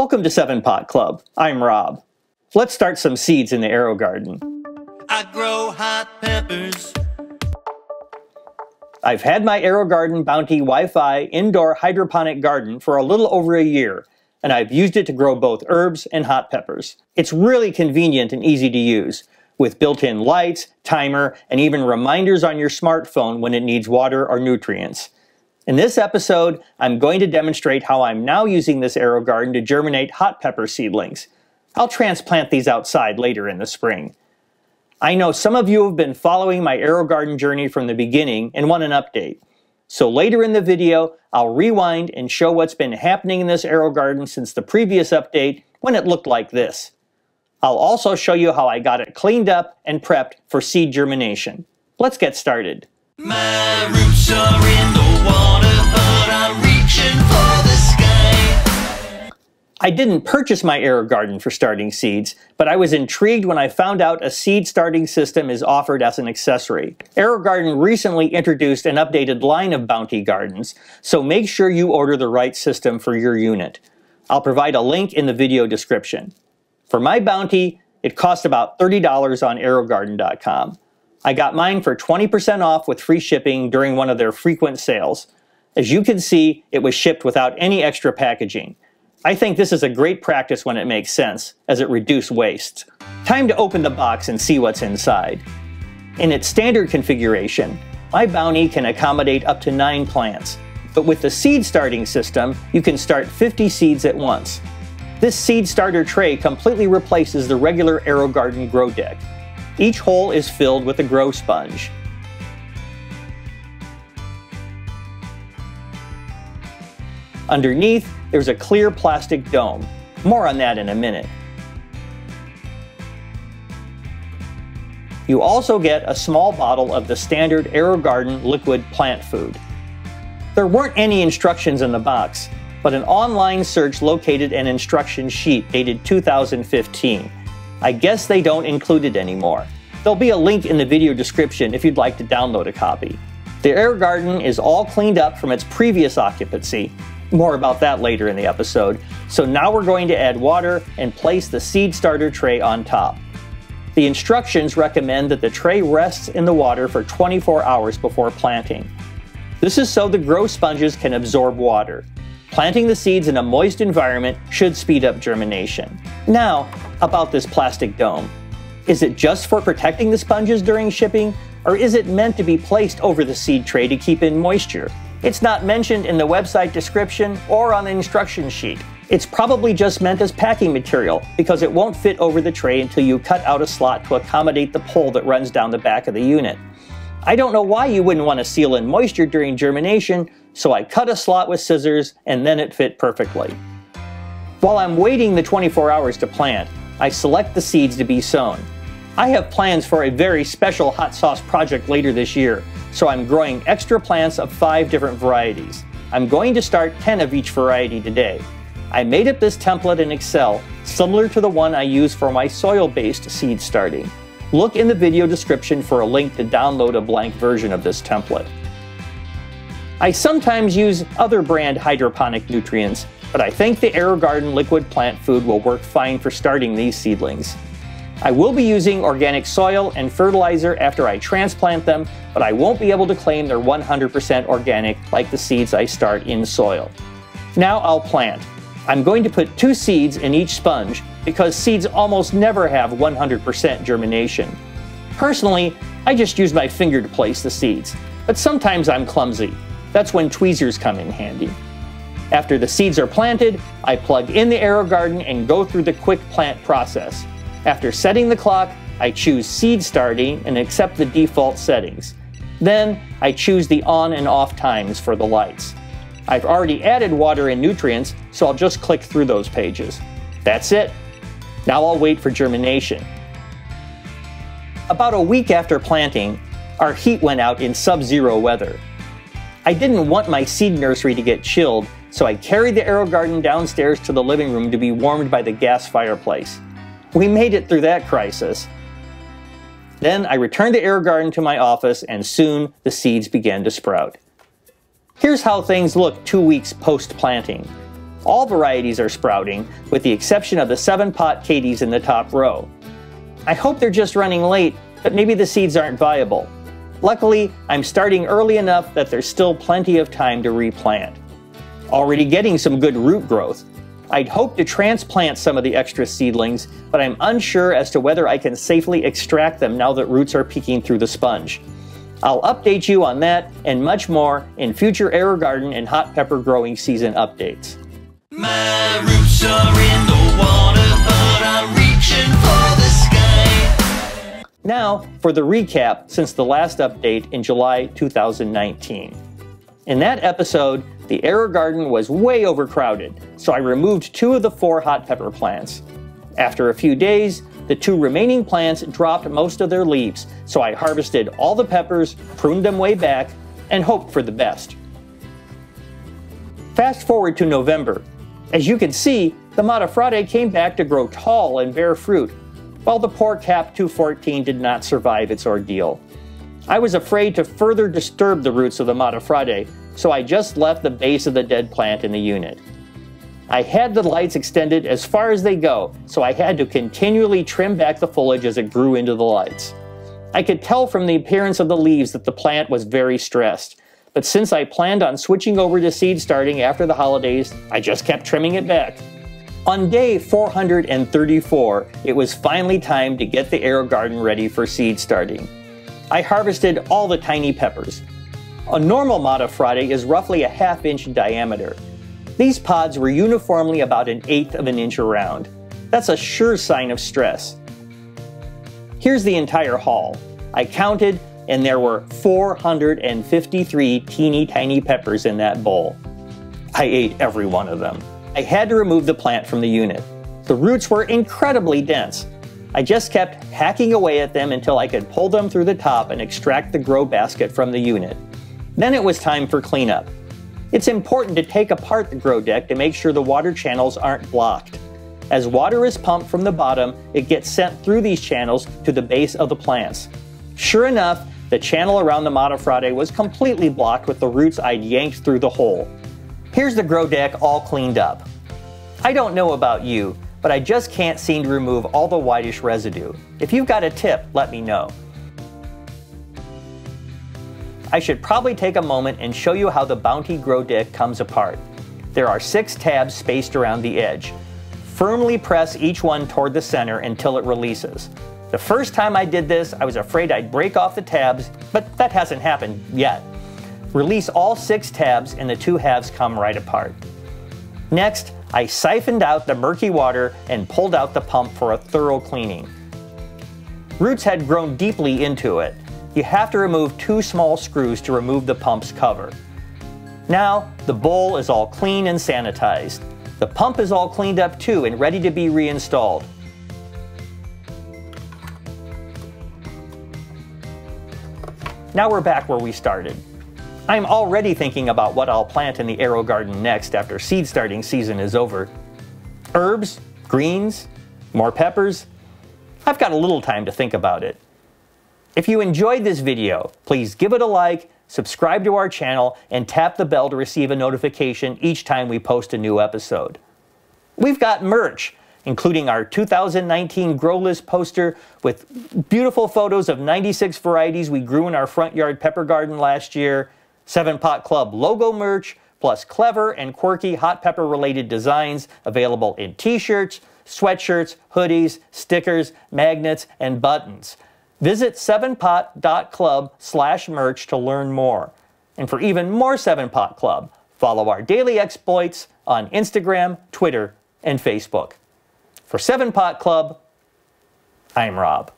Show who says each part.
Speaker 1: Welcome to Seven Pot Club. I'm Rob. Let's start some seeds in the AeroGarden.
Speaker 2: I grow hot peppers.
Speaker 1: I've had my AeroGarden Bounty Wi-Fi indoor hydroponic garden for a little over a year, and I've used it to grow both herbs and hot peppers. It's really convenient and easy to use, with built-in lights, timer, and even reminders on your smartphone when it needs water or nutrients. In this episode, I'm going to demonstrate how I'm now using this AeroGarden to germinate hot pepper seedlings. I'll transplant these outside later in the spring. I know some of you have been following my AeroGarden journey from the beginning and want an update. So later in the video, I'll rewind and show what's been happening in this AeroGarden since the previous update when it looked like this. I'll also show you how I got it cleaned up and prepped for seed germination. Let's get started.
Speaker 2: My roots are in the water, but I'm reaching for the sky.
Speaker 1: I didn't purchase my AeroGarden for starting seeds, but I was intrigued when I found out a seed starting system is offered as an accessory. AeroGarden recently introduced an updated line of Bounty Gardens, so make sure you order the right system for your unit. I'll provide a link in the video description. For my bounty, it cost about $30 on AeroGarden.com. I got mine for 20% off with free shipping during one of their frequent sales. As you can see, it was shipped without any extra packaging. I think this is a great practice when it makes sense, as it reduces waste. Time to open the box and see what's inside. In its standard configuration, my bounty can accommodate up to 9 plants, but with the seed starting system, you can start 50 seeds at once. This seed starter tray completely replaces the regular AeroGarden grow deck. Each hole is filled with a grow sponge. Underneath, there's a clear plastic dome. More on that in a minute. You also get a small bottle of the standard AeroGarden liquid plant food. There weren't any instructions in the box, but an online search located an instruction sheet dated 2015. I guess they don't include it anymore. There'll be a link in the video description if you'd like to download a copy. The AeroGarden is all cleaned up from its previous occupancy. More about that later in the episode. So now we're going to add water and place the seed starter tray on top. The instructions recommend that the tray rests in the water for 24 hours before planting. This is so the grow sponges can absorb water. Planting the seeds in a moist environment should speed up germination. Now, about this plastic dome. Is it just for protecting the sponges during shipping, or is it meant to be placed over the seed tray to keep in moisture? It's not mentioned in the website description or on the instruction sheet. It's probably just meant as packing material because it won't fit over the tray until you cut out a slot to accommodate the pole that runs down the back of the unit. I don't know why you wouldn't want to seal in moisture during germination, so I cut a slot with scissors and then it fit perfectly. While I'm waiting the 24 hours to plant, I select the seeds to be sown. I have plans for a very special hot sauce project later this year, so I'm growing extra plants of five different varieties. I'm going to start 10 of each variety today. I made up this template in Excel, similar to the one I use for my soil-based seed starting. Look in the video description for a link to download a blank version of this template. I sometimes use other brand hydroponic nutrients, but I think the AeroGarden liquid plant food will work fine for starting these seedlings. I will be using organic soil and fertilizer after I transplant them, but I won't be able to claim they're 100% organic like the seeds I start in soil. Now I'll plant. I'm going to put two seeds in each sponge because seeds almost never have 100% germination. Personally, I just use my finger to place the seeds, but sometimes I'm clumsy. That's when tweezers come in handy. After the seeds are planted, I plug in the AeroGarden and go through the quick plant process. After setting the clock, I choose seed starting and accept the default settings. Then I choose the on and off times for the lights. I've already added water and nutrients, so I'll just click through those pages. That's it. Now I'll wait for germination. About a week after planting, our heat went out in sub-zero weather. I didn't want my seed nursery to get chilled, so I carried the AeroGarden downstairs to the living room to be warmed by the gas fireplace. We made it through that crisis. Then I returned the AeroGarden to my office and soon the seeds began to sprout. Here's how things look two weeks post-planting. All varieties are sprouting, with the exception of the 7-pot Katie's in the top row. I hope they're just running late, but maybe the seeds aren't viable. Luckily, I'm starting early enough that there's still plenty of time to replant. Already getting some good root growth. I'd hope to transplant some of the extra seedlings, but I'm unsure as to whether I can safely extract them now that roots are peeking through the sponge. I'll update you on that and much more in future AeroGarden and hot pepper growing season updates.
Speaker 2: My roots are in the water, but I'm reaching for the sky.
Speaker 1: Now, for the recap since the last update in July 2019. In that episode, the AeroGarden was way overcrowded, so I removed two of the four hot pepper plants. After a few days, the two remaining plants dropped most of their leaves, so I harvested all the peppers, pruned them way back, and hoped for the best. Fast forward to November. As you can see, the Mata Frade came back to grow tall and bear fruit, while the poor Cap 214 did not survive its ordeal. I was afraid to further disturb the roots of the Mata Frade, so I just left the base of the dead plant in the unit. I had the lights extended as far as they go, so I had to continually trim back the foliage as it grew into the lights. I could tell from the appearance of the leaves that the plant was very stressed, but since I planned on switching over to seed starting after the holidays, I just kept trimming it back. On day 434, it was finally time to get the AeroGarden ready for seed starting. I harvested all the tiny peppers. A normal Mata Frade is roughly a half inch in diameter. These pods were uniformly about an eighth of an inch around. That's a sure sign of stress. Here's the entire haul. I counted, and there were 453 teeny tiny peppers in that bowl. I ate every one of them. I had to remove the plant from the unit. The roots were incredibly dense. I just kept hacking away at them until I could pull them through the top and extract the grow basket from the unit. Then it was time for cleanup. It's important to take apart the grow deck to make sure the water channels aren't blocked. As water is pumped from the bottom, it gets sent through these channels to the base of the plants. Sure enough, the channel around the Mata Frade was completely blocked with the roots I'd yanked through the hole. Here's the grow deck all cleaned up. I don't know about you, but I just can't seem to remove all the whitish residue. If you've got a tip, let me know. I should probably take a moment and show you how the Bounty Grow Deck comes apart. There are six tabs spaced around the edge. Firmly press each one toward the center until it releases. The first time I did this, I was afraid I'd break off the tabs, but that hasn't happened yet. Release all six tabs and the two halves come right apart. Next, I siphoned out the murky water and pulled out the pump for a thorough cleaning. Roots had grown deeply into it, you have to remove two small screws to remove the pump's cover. Now, the bowl is all clean and sanitized. The pump is all cleaned up too and ready to be reinstalled. Now we're back where we started. I'm already thinking about what I'll plant in the Aero Garden next after seed starting season is over. Herbs, greens, more peppers. I've got a little time to think about it. If you enjoyed this video, please give it a like, subscribe to our channel, and tap the bell to receive a notification each time we post a new episode. We've got merch, including our 2019 Grow List poster with beautiful photos of 96 varieties we grew in our front yard pepper garden last year, 7 Pot Club logo merch, plus clever and quirky hot pepper related designs available in t-shirts, sweatshirts, hoodies, stickers, magnets, and buttons. Visit 7pot.club slash merch to learn more. And for even more 7pot Club, follow our daily exploits on Instagram, Twitter, and Facebook. For 7pot Club, I'm Rob.